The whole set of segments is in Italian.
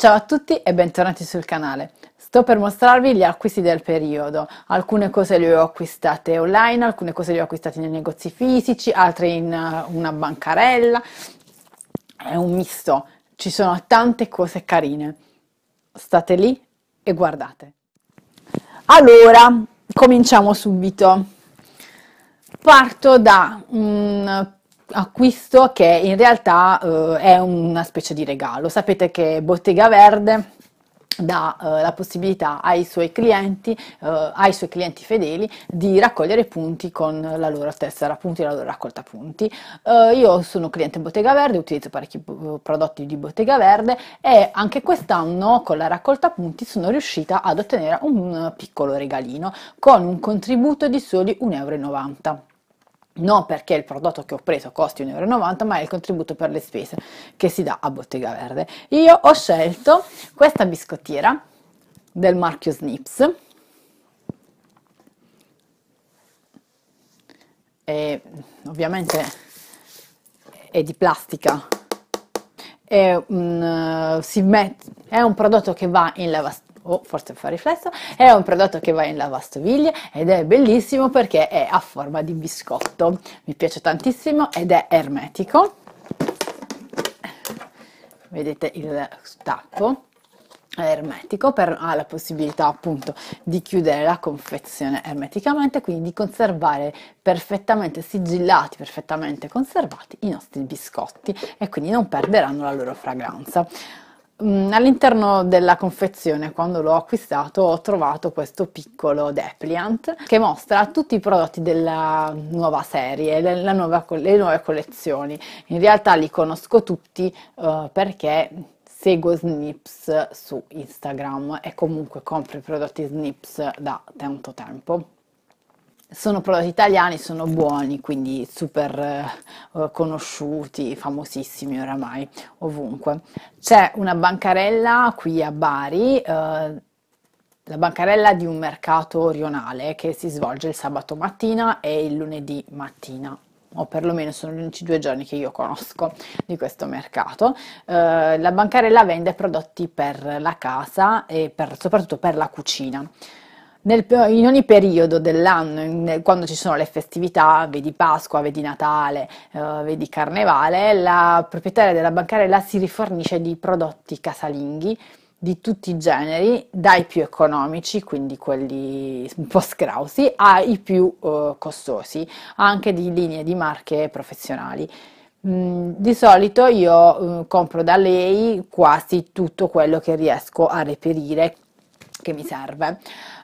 Ciao a tutti e bentornati sul canale. Sto per mostrarvi gli acquisti del periodo. Alcune cose le ho acquistate online, alcune cose le ho acquistate nei negozi fisici, altre in uh, una bancarella. È un misto, ci sono tante cose carine. State lì e guardate. Allora, cominciamo subito. Parto da un acquisto che in realtà uh, è una specie di regalo. Sapete che Bottega Verde dà uh, la possibilità ai suoi clienti, uh, ai suoi clienti fedeli di raccogliere punti con la loro tessera punti, la loro raccolta punti. Uh, io sono cliente Bottega Verde, utilizzo parecchi prodotti di Bottega Verde e anche quest'anno con la raccolta punti sono riuscita ad ottenere un piccolo regalino con un contributo di soli 1,90 euro non perché il prodotto che ho preso costi 1,90 euro, ma è il contributo per le spese che si dà a Bottega Verde. Io ho scelto questa biscottiera del marchio Snips, e ovviamente è di plastica, è un, uh, met- è un prodotto che va in lavastoviglie o forse fa riflesso, è un prodotto che va in lavastoviglie ed è bellissimo perché è a forma di biscotto, mi piace tantissimo ed è ermetico, vedete il tappo, ermetico, per, ha la possibilità appunto di chiudere la confezione ermeticamente, quindi di conservare perfettamente sigillati, perfettamente conservati i nostri biscotti e quindi non perderanno la loro fragranza. Mm, all'interno della confezione, quando l'ho acquistato, ho trovato questo piccolo depliant che mostra tutti i prodotti della nuova serie, le, nuova, le nuove collezioni. In realtà li conosco tutti uh, perché seguo Snips su Instagram e comunque compro i prodotti Snips da tanto tempo sono prodotti italiani, sono buoni, quindi super eh, conosciuti, famosissimi oramai ovunque. C'è una bancarella qui a Bari, eh, la bancarella di un mercato rionale che si svolge il sabato mattina e il lunedì mattina o perlomeno sono gli unici due giorni che io conosco di questo mercato. Eh, la bancarella vende prodotti per la casa e per, soprattutto per la cucina. Nel, in ogni periodo dell'anno, in, quando ci sono le festività, vedi Pasqua, vedi Natale, eh, vedi Carnevale, la proprietaria della bancarella si rifornisce di prodotti casalinghi di tutti i generi, dai più economici, quindi quelli un po' scrausi, ai più eh, costosi, anche di linee di marche professionali. Mm, di solito io eh, compro da lei quasi tutto quello che riesco a reperire che mi serve.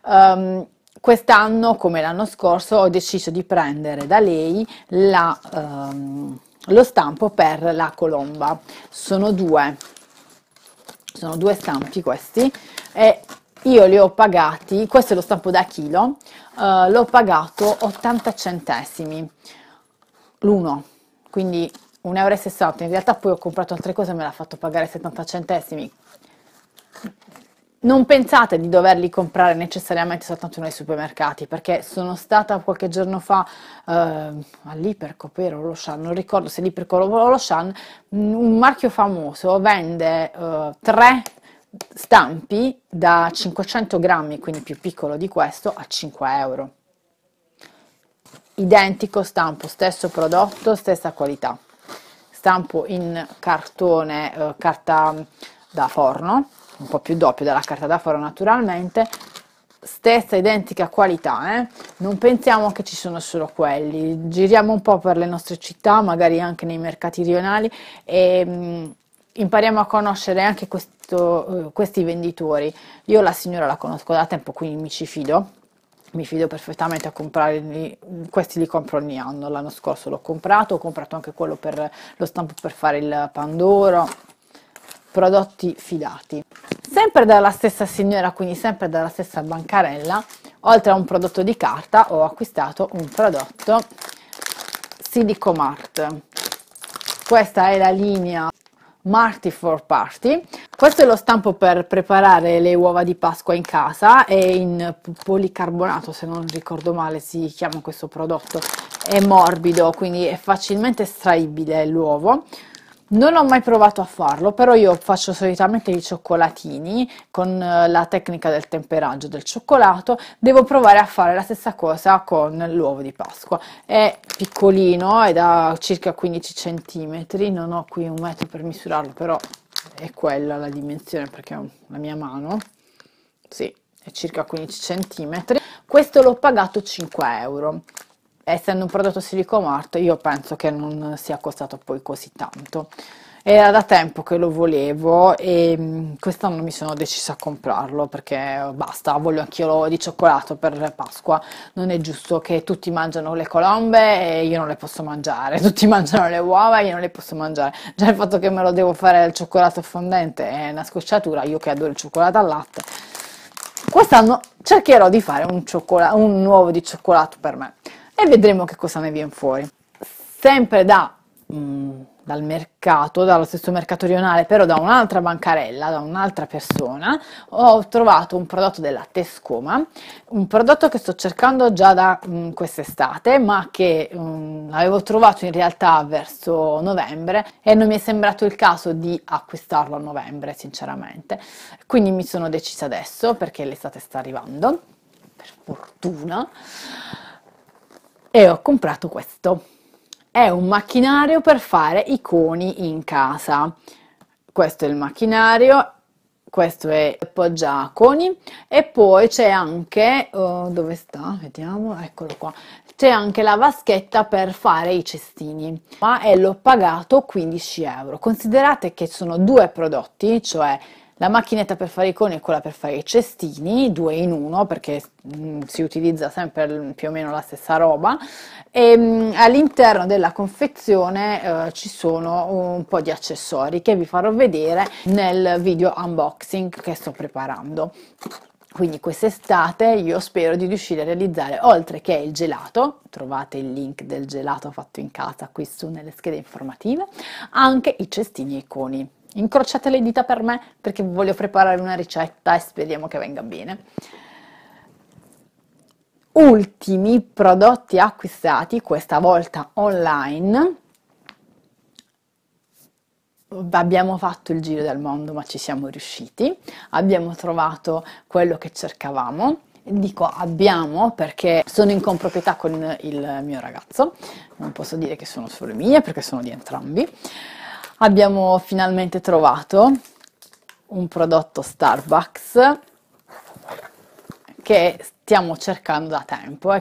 Um, quest'anno, come l'anno scorso, ho deciso di prendere da lei la, um, lo stampo per la colomba. Sono due, sono due stampi questi e io li ho pagati, questo è lo stampo da chilo, uh, l'ho pagato 80 centesimi l'uno, quindi 1,60 euro. In realtà poi ho comprato altre cose e me l'ha fatto pagare 70 centesimi non pensate di doverli comprare necessariamente soltanto nei supermercati, perché sono stata qualche giorno fa eh, all'Ipercoper o lo Shan, non ricordo se l'Ipercoper o lo Shan, un marchio famoso vende eh, tre stampi da 500 grammi, quindi più piccolo di questo, a 5 euro. Identico stampo, stesso prodotto, stessa qualità. Stampo in cartone, eh, carta da forno, un po' più doppio della carta da foro naturalmente, stessa identica qualità, eh? non pensiamo che ci sono solo quelli, giriamo un po' per le nostre città, magari anche nei mercati rionali e mh, mm, impariamo a conoscere anche questo, uh, questi venditori. Io la signora la conosco da tempo, quindi mi ci fido. Mi fido perfettamente a comprare, questi li compro ogni anno, l'anno scorso l'ho comprato, ho comprato anche quello per lo stampo per fare il pandoro, prodotti fidati. Sempre dalla stessa signora, quindi sempre dalla stessa bancarella, oltre a un prodotto di carta ho acquistato un prodotto Silicomart. Questa è la linea Marty for Party. Questo è lo stampo per preparare le uova di Pasqua in casa, è in policarbonato se non ricordo male si chiama questo prodotto, è morbido quindi è facilmente estraibile l'uovo Non ho mai provato a farlo, però io faccio solitamente i cioccolatini con eh, la tecnica del temperaggio del cioccolato. Devo provare a fare la stessa cosa con l'uovo di Pasqua. È piccolino, è da circa 15 cm, non ho qui un metro per misurarlo, però è quella la dimensione perché la mia mano. Sì, è circa 15 cm. Questo l'ho pagato 5 euro essendo un prodotto Silicomart io penso che non sia costato poi così tanto. Era da tempo che lo volevo e mm, quest'anno mi sono decisa a comprarlo perché basta, voglio anch'io di cioccolato per Pasqua, non è giusto che tutti mangiano le colombe e io non le posso mangiare, tutti mangiano le uova e io non le posso mangiare, già il fatto che me lo devo fare al cioccolato fondente è una scocciatura, io che adoro il cioccolato al latte, quest'anno cercherò di fare un, un uovo di cioccolato per me e vedremo che cosa ne viene fuori. Sempre da, mm, dal mercato, dallo stesso mercato rionale, però da un'altra bancarella, da un'altra persona, ho trovato un prodotto della Tescoma, un prodotto che sto cercando già da mm, quest'estate, ma che mm, avevo trovato in realtà verso novembre e non mi è sembrato il caso di acquistarlo a novembre, sinceramente. Quindi mi sono decisa adesso, perché l'estate sta arrivando, per fortuna e ho comprato questo. È un macchinario per fare i coni in casa. Questo è il macchinario, questo è poggia coni e poi c'è anche, oh, dove sta? Vediamo, eccolo qua. C'è anche la vaschetta per fare i cestini, ma l'ho pagato 15 euro. Considerate che sono due prodotti, cioè la macchinetta per fare i coni è quella per fare i cestini, due in uno perché mh, mm, si utilizza sempre più o meno la stessa roba e mh, mm, all'interno della confezione eh, ci sono un po' di accessori che vi farò vedere nel video unboxing che sto preparando. Quindi quest'estate io spero di riuscire a realizzare, oltre che il gelato, trovate il link del gelato fatto in casa qui su nelle schede informative, anche i cestini e i coni incrociate le dita per me perché voglio preparare una ricetta e speriamo che venga bene. Ultimi prodotti acquistati, questa volta online. Abbiamo fatto il giro del mondo ma ci siamo riusciti, abbiamo trovato quello che cercavamo, dico abbiamo perché sono in comproprietà con il mio ragazzo, non posso dire che sono solo mie perché sono di entrambi abbiamo finalmente trovato un prodotto Starbucks che stiamo cercando da tempo.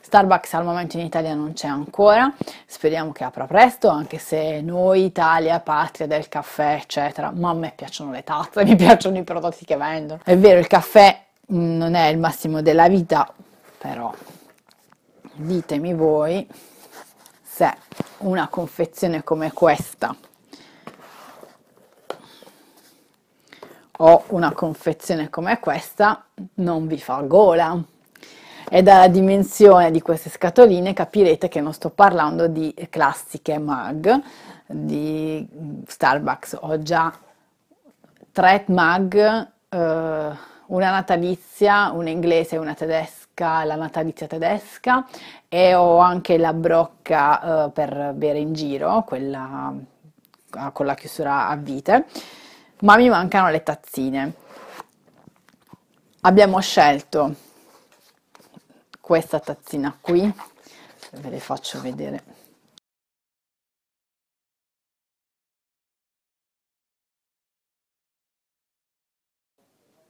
Starbucks al momento in Italia non c'è ancora, speriamo che apra presto, anche se noi, Italia, patria del caffè, eccetera, ma a me piacciono le tazze, mi piacciono i prodotti che vendono. È vero, il caffè mm, non è il massimo della vita, però ditemi voi se una confezione come questa o una confezione come questa non vi fa gola. E dalla dimensione di queste scatoline capirete che non sto parlando di classiche mug di Starbucks, ho già tre mug, eh, una natalizia, una inglese e una tedesca, la natalizia tedesca e ho anche la brocca eh, per bere in giro, quella con la chiusura a vite ma mi mancano le tazzine. Abbiamo scelto questa tazzina qui, ve le faccio vedere.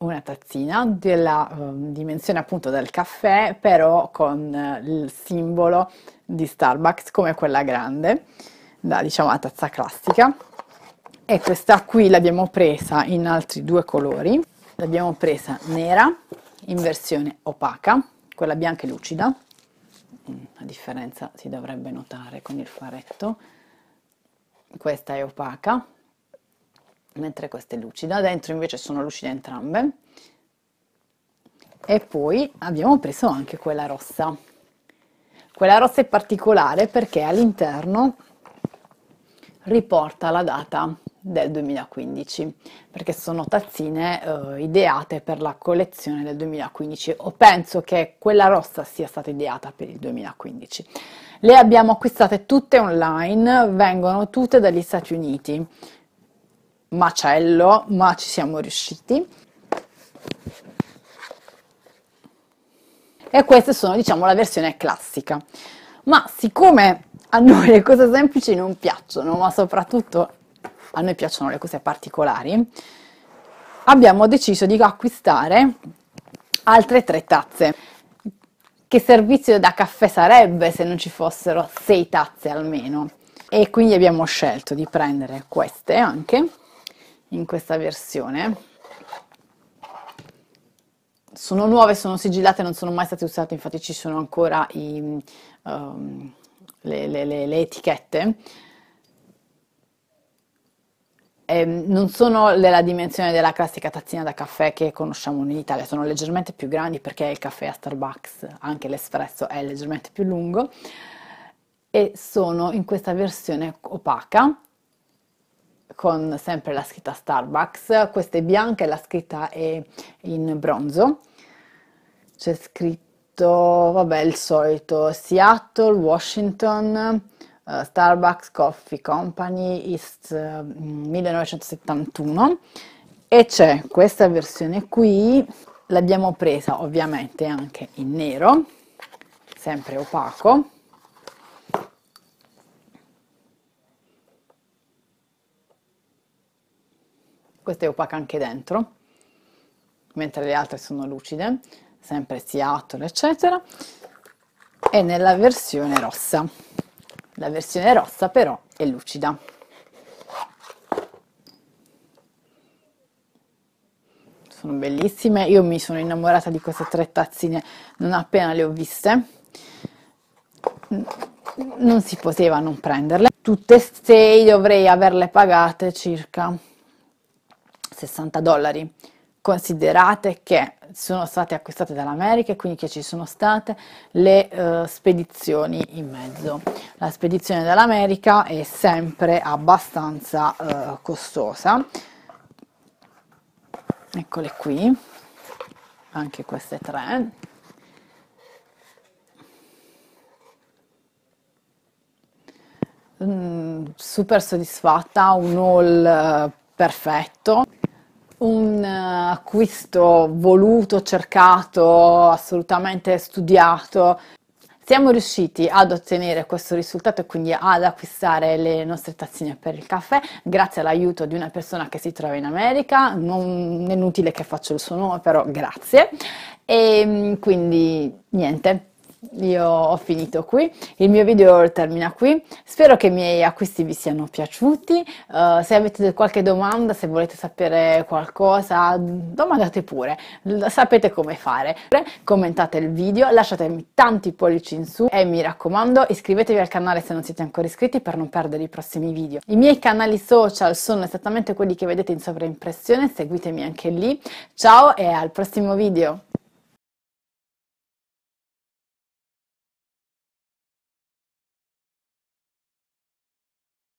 una tazzina della uh, dimensione appunto del caffè, però con uh, il simbolo di Starbucks come quella grande, da diciamo la tazza classica e questa qui l'abbiamo presa in altri due colori. L'abbiamo presa nera in versione opaca quella bianca e lucida. Mm, la differenza si dovrebbe notare con il faretto. Questa è opaca mentre questa è lucida. Dentro invece sono lucide entrambe. E poi abbiamo preso anche quella rossa. Quella rossa è particolare perché all'interno riporta la data del 2015 perché sono tazzine eh, ideate per la collezione del 2015 o penso che quella rossa sia stata ideata per il 2015 Le abbiamo acquistate tutte online, vengono tutte dagli Stati Uniti. Macello, ma ci siamo riusciti. E queste sono, diciamo, la versione classica. Ma siccome a noi le cose semplici non piacciono, ma soprattutto a noi piacciono le cose particolari, abbiamo deciso di acquistare altre tre tazze. Che servizio da caffè sarebbe se non ci fossero sei tazze almeno? E quindi abbiamo scelto di prendere queste anche in questa versione. Sono nuove, sono sigillate, non sono mai state usate, infatti ci sono ancora i, um, le, le, le, le etichette eh, non sono della dimensione della classica tazzina da caffè che conosciamo in Italia, sono leggermente più grandi perché il caffè a Starbucks, anche l'espresso è leggermente più lungo e sono in questa versione opaca con sempre la scritta Starbucks, questa è bianca e la scritta è in bronzo, c'è scritto, vabbè, il solito Seattle, Washington, uh, Starbucks Coffee Company East uh, 1971 e c'è questa versione qui, l'abbiamo presa ovviamente anche in nero, sempre opaco. Questa è opaca anche dentro, mentre le altre sono lucide, sempre Seattle eccetera, e nella versione rossa. La versione rossa però è lucida. Sono bellissime, io mi sono innamorata di queste tre tazzine non appena le ho viste. Non si poteva non prenderle. Tutte e sei dovrei averle pagate circa 60 dollari considerate che sono state acquistate dall'America e quindi che ci sono state le uh, spedizioni in mezzo. La spedizione dall'America è sempre abbastanza uh, costosa. Eccole qui, anche queste tre. Mm, super soddisfatta, un haul uh, perfetto un uh, acquisto voluto, cercato, assolutamente studiato. Siamo riusciti ad ottenere questo risultato e quindi ad acquistare le nostre tazzine per il caffè grazie all'aiuto di una persona che si trova in America, non è inutile che faccio il suo nome, però grazie. E mm, quindi niente, io ho finito qui, il mio video termina qui, spero che i miei acquisti vi siano piaciuti, uh, se avete qualche domanda, se volete sapere qualcosa, domandate pure, sapete come fare, commentate il video, lasciatemi tanti pollici in su e mi raccomando iscrivetevi al canale se non siete ancora iscritti per non perdere i prossimi video. I miei canali social sono esattamente quelli che vedete in sovraimpressione, seguitemi anche lì, ciao e al prossimo video!